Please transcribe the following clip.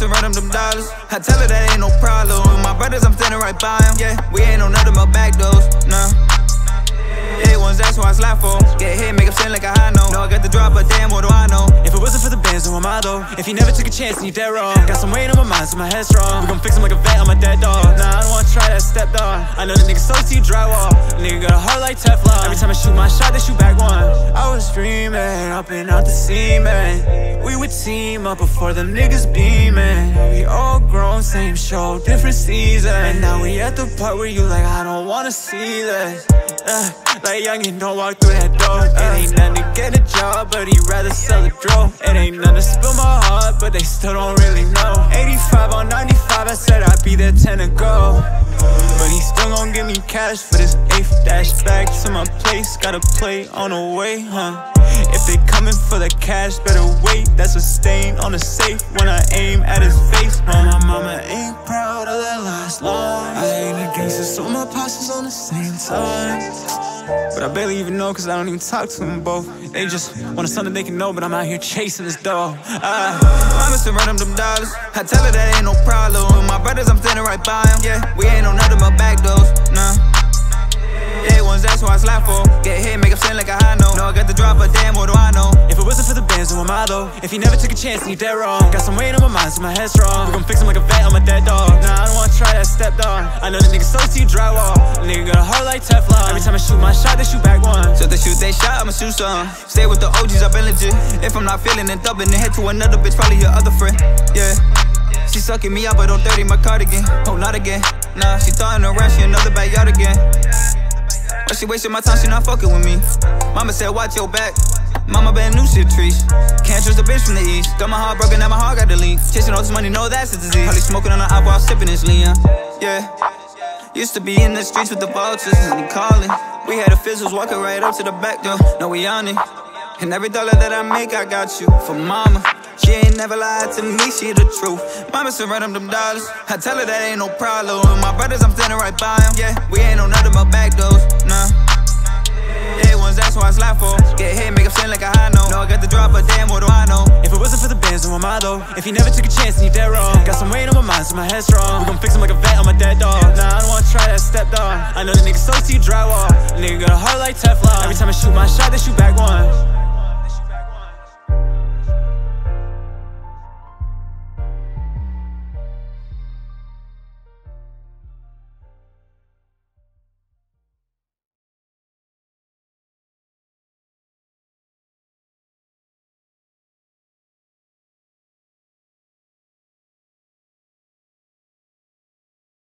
surrender them dollars. I tell her that ain't no problem. With my brothers, I'm standing right by them. Yeah, we ain't on nothing but back doors. Nah. Yeah, ones, that's why I slap for. Get hit, make him sound like a high note. Know I got the drop, but damn, what do I know? If it wasn't for the bands, who am I though? If he never took a chance, then you dead wrong. Got some weight on my mind, so my head strong. We gon' fix him like a vet on my dead dog. Nah, try that step dog. I know the nigga so see drywall. Nigga got a heart like Teflon. Every time I shoot my shot, they shoot back one. I was dreaming, up and out the semen. We would team up before them niggas beaming. We all grown, same show, different season. And now we at the part where you like, I don't wanna see this. Uh, like youngin', don't walk through that door. It ain't nothing to get a job, but he'd rather sell a drone. It ain't nothing to spill my heart, but they still don't really know. 85 on 95, I said I'd be there 10 to go. For this eighth dash back to my place. Gotta play on the way, huh? If they coming for the cash, better wait. That's a stain on the safe when I aim at his face. No, my mama ain't proud of that last line. I ain't a gangster, so my posses on the same time. But I barely even know, cause I don't even talk to them both. They just want something they can know, but I'm out here chasing this dog. Ah. Mama surrender them dollars. I tell her that ain't no problem. With my brothers, I'm standing right by them. Yeah, we ain't on nothing but back slap for. Get hit, make him sound like a high note. Know I got the drop, but damn, what do I know? If it wasn't for the bands, who am I though? If he never took a chance, then you dead wrong. Got some weight on my mind, so my head strong. We gon' fix him like a vet, I'm a dead dog. Nah, I don't wanna try that step dog. I know the nigga so see drywall. The nigga got a heart like Teflon. Every time I shoot my shot, they shoot back one. So they shoot they shot, I'ma shoot some. Stay with the OGs, I've been legit. If I'm not feeling it, dubbing and head to another bitch, probably your other friend. Yeah. She sucking me up, but on 30 my cardigan. Oh, not again. Nah, she throwing around, she another. But she wasting my time, she not fucking with me. Mama said, watch your back. Mama been new shit trees. Can't trust a bitch from the east. Got my heart broken, now my heart got the leak. Chasing all this money, no, that's a disease. Probably smoking on an apple, sipping this lean. Yeah. Used to be in the streets with the vultures and they calling. We had the fizzles walking right up to the back door. Now we on it. And every dollar that I make, I got you for mama. She ain't never lied to me, she the truth. Mama surrender them dollars. I tell her that ain't no problem. With my brothers, I'm standing right by them. Yeah, we ain't no nothing but Get hit, make him sound like a high note. Know I got the drop, but damn, what do I know? If it wasn't for the bands, who am I though? If he never took a chance, then you dead wrong. Got some weight on my mind, so my head strong. We gon' fix him like a vet, I'm a dead dog. Nah, I don't wanna try that step dog. I know the nigga so see drywall. The nigga got a heart like Teflon. Every time I shoot my shot, they shoot back one.